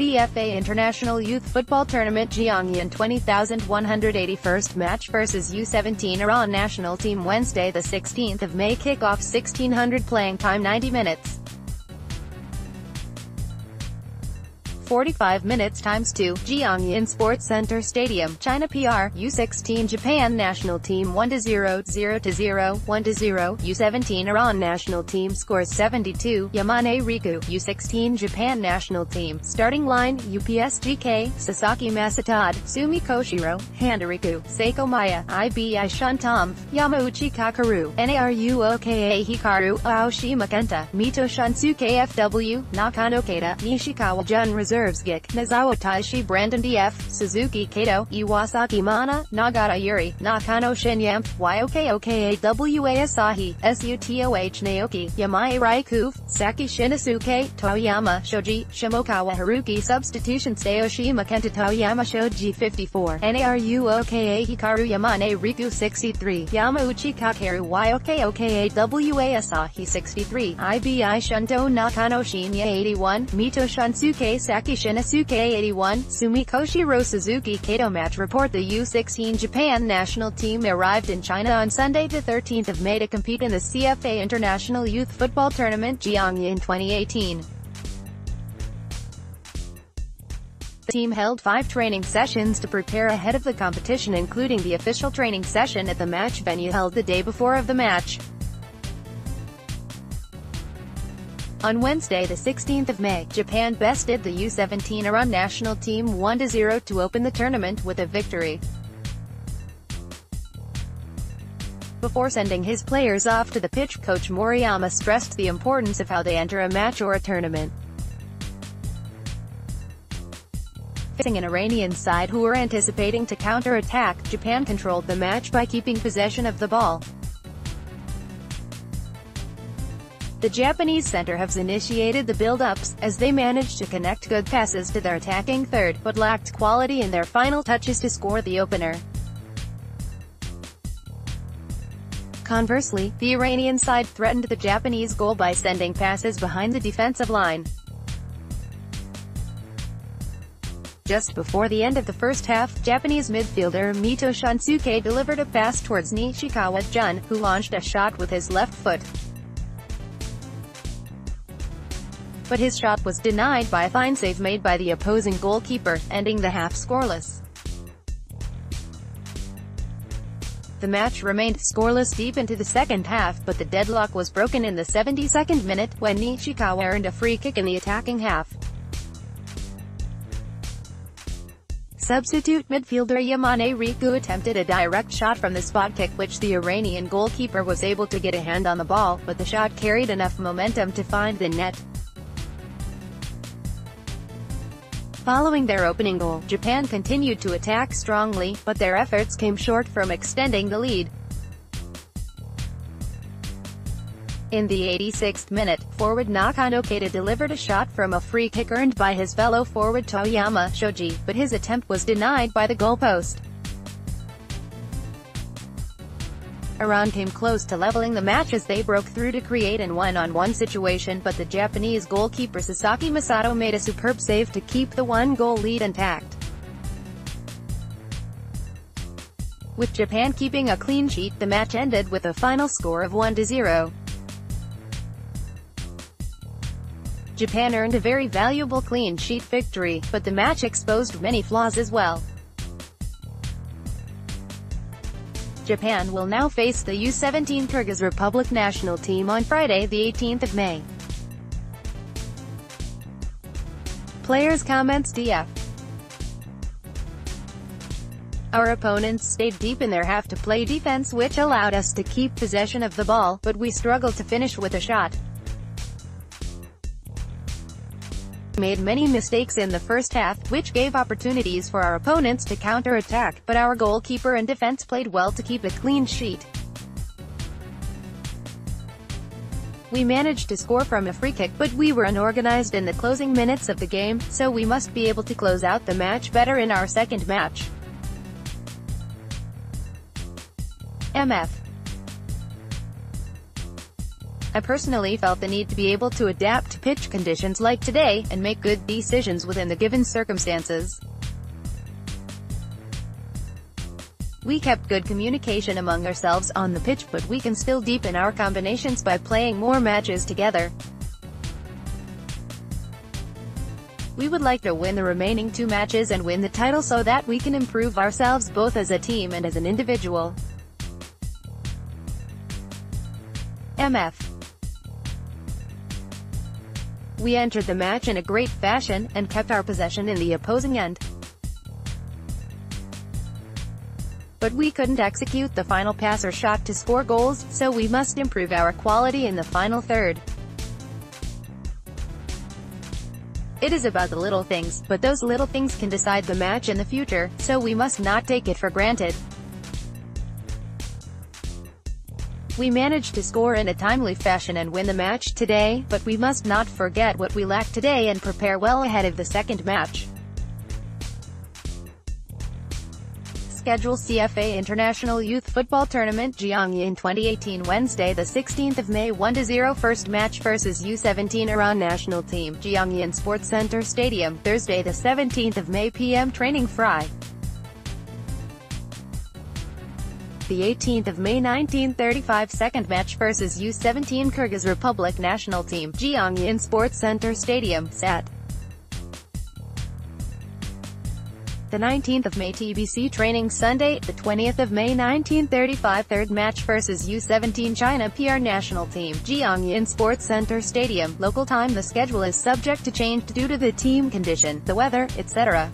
CFA International Youth Football Tournament Jiangyin 20,181st match versus U17 Iran national team Wednesday the 16th of May kickoff 1600 playing time 90 minutes. 45 minutes times 2, Jiangyin Sports Center Stadium, China PR, U16 Japan national team 1-0, 0-0, 1-0, U17 Iran national team scores 72, Yamane Riku, U16 Japan national team, starting line, UPSGK, Sasaki Masato, Sumi Kohshiro, Handariku, Sako Maaya, IBI Shunto, Yamauchi Kakeru, NARUOKA Hikaru, Aoshima Kenta, Mito Shunsuke FW, Nakano Keita, Nishikawa Jun Reserve Reserves Gik, Taishi Brandon DF, Suzuki Kato, Iwasaki Mana, Nagata Yuri, Nakano Shinya, YOKOKAWA Asahi, SUTOH Naoki, Yamane Riku, Saki Shinosuke, Toyama Shoji, Shimokawa Haruki Substitution Sayoshima Kenta Toyama Shoji 54, NARUOKA Hikaru Yamane Riku 63, Yamauchi Kakeru YOKOKAWA Asahi 63, IBI Shunto Nakano Shinya 81, Mito Shunsuke Saki Shinosuke 81, Sumi Kohshiro Suzuki Kato match report The U16 Japan national team arrived in China on Sunday the 13th of May to compete in the CFA International Youth Football Tournament Jiangyin 2018. The team held five training sessions to prepare ahead of the competition including the official training session at the match venue held the day before of the match. On Wednesday the 16th of May, Japan bested the U17 Iran national team 1-0 to open the tournament with a victory. Before sending his players off to the pitch, Coach Moriyama stressed the importance of how they enter a match or a tournament. Facing an Iranian side who were anticipating to counter-attack, Japan controlled the match by keeping possession of the ball. The Japanese center has initiated the build-ups, as they managed to connect good passes to their attacking third, but lacked quality in their final touches to score the opener. Conversely, the Iranian side threatened the Japanese goal by sending passes behind the defensive line. Just before the end of the first half, Japanese midfielder Mito Shunsuke delivered a pass towards Nishikawa Jun, who launched a shot with his left foot. But his shot was denied by a fine save made by the opposing goalkeeper, ending the half scoreless. The match remained scoreless deep into the second half, but the deadlock was broken in the 72nd minute, when Nishikawa earned a free kick in the attacking half. Substitute midfielder Yamane Riku attempted a direct shot from the spot kick which the Iranian goalkeeper was able to get a hand on the ball, but the shot carried enough momentum to find the net. Following their opening goal, Japan continued to attack strongly, but their efforts came short from extending the lead. In the 86th minute, forward Nakano Keita delivered a shot from a free kick earned by his fellow forward Toyama Shoji, but his attempt was denied by the goalpost. Iran came close to leveling the match as they broke through to create an one-on-one situation but the Japanese goalkeeper Sasaki Masato made a superb save to keep the one-goal lead intact. With Japan keeping a clean sheet the match ended with a final score of 1-0. Japan earned a very valuable clean sheet victory, but the match exposed many flaws as well. Japan will now face the U-17 Kyrgyz Republic national team on Friday, the 18th of May. Players comments DF Our opponents stayed deep in their half-to-play defense which allowed us to keep possession of the ball, but we struggled to finish with a shot. Made many mistakes in the first half, which gave opportunities for our opponents to counter-attack, but our goalkeeper and defense played well to keep a clean sheet. We managed to score from a free kick, but we were unorganized in the closing minutes of the game, so we must be able to close out the match better in our second match. MF I personally felt the need to be able to adapt to pitch conditions like today, and make good decisions within the given circumstances. We kept good communication among ourselves on the pitch but we can still deepen our combinations by playing more matches together. We would like to win the remaining two matches and win the title so that we can improve ourselves both as a team and as an individual. MF We entered the match in a great fashion, and kept our possession in the opposing end. but we couldn't execute the final pass or shot to score goals, so we must improve our quality in the final third. It is about the little things, but those little things can decide the match in the future, so we must not take it for granted. We managed to score in a timely fashion and win the match today, but we must not forget what we lacked today and prepare well ahead of the second match. schedule CFA International Youth Football Tournament Jiangyin 2018 Wednesday the 16th of May 1-0 First match versus U17 Iran national team, Jiangyin Sports Center Stadium, Thursday the 17th of May PM Training Fry. The 18th of May 1935 second match versus U17 Kyrgyz Republic national team, Jiangyin Sports Center Stadium, SAT. the 19th of May TBC Training Sunday, the 20th of May 1935 third match versus U17 China PR national team, Jiangyin Sports Center Stadium, local time The schedule is subject to change due to the team condition, the weather, etc.